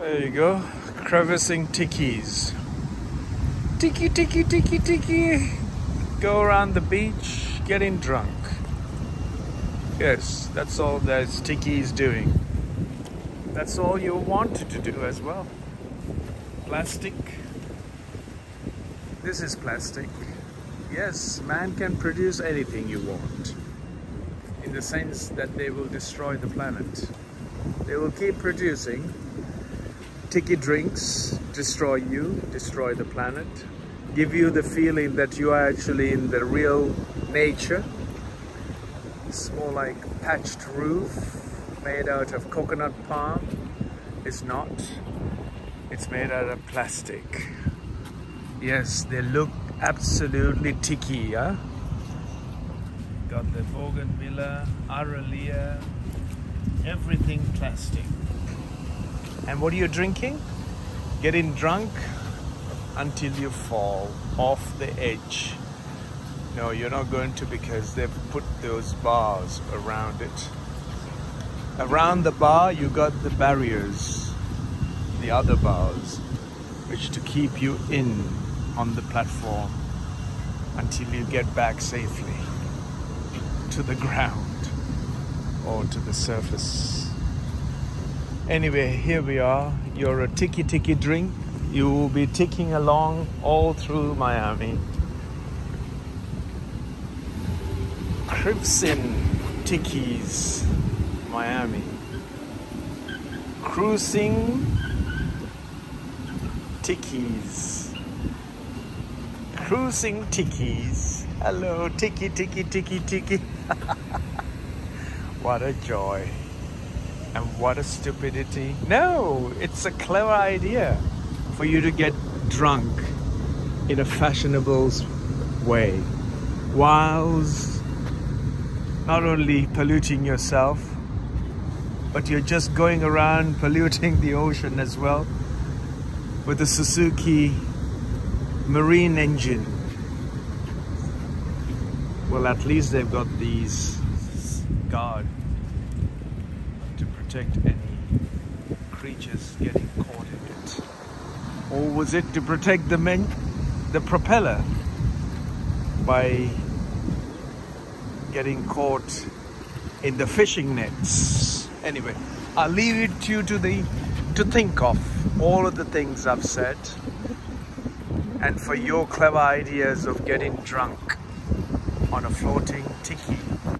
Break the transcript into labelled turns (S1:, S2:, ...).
S1: There you go, Cruising Tikis. Tiki, tiki, tiki, tiki. Go around the beach getting drunk. Yes, that's all that Tiki is doing. That's all you wanted to do as well. Plastic. This is plastic. Yes, man can produce anything you want. In the sense that they will destroy the planet. They will keep producing tiki drinks, destroy you, destroy the planet, give you the feeling that you are actually in the real nature. It's more like thatched roof made out of coconut palm. It's not. It's made out of plastic. Yes, they look absolutely tiki, yeah? Got the bougainvillea, aralia, everything plastic. And what are you drinking? Getting drunk until you fall off the edge. No, you're not going to because they've put those bars around it. Around the bar, you got the barriers, the other bars, which to keep you in on the platform until you get back safely to the ground or to the surface. Anyway, here we are. You're a tiki tiki drink. You will be ticking along all through Miami. Cruising Tikis, Miami. Cruising Tikis. Cruising Tikis. Hello, tiki tiki tiki tiki. what a joy. And what a stupidity. No, it's a clever idea for you to get drunk in a fashionable way whilst not only polluting yourself, but you're just going around polluting the ocean as well with the Suzuki marine engine. Well, at least they've got these guard any creatures getting caught in it. Or was it to protect the men, the propeller by getting caught in the fishing nets? Anyway, I'll leave it to you to the to think of all of the things I've said and for your clever ideas of getting drunk on a floating tiki